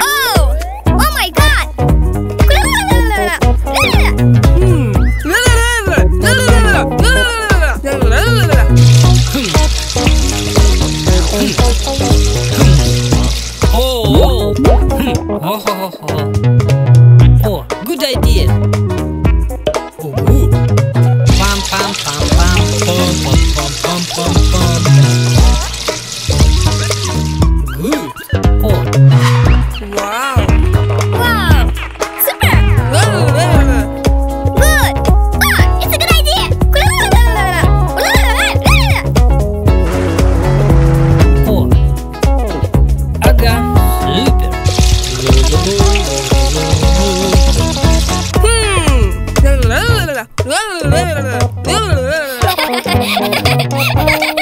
oh! Oh my god! oh, oh, oh, good idea. Oh, pam, pam, pam, pam, pam, pam, pam, pam. Ha!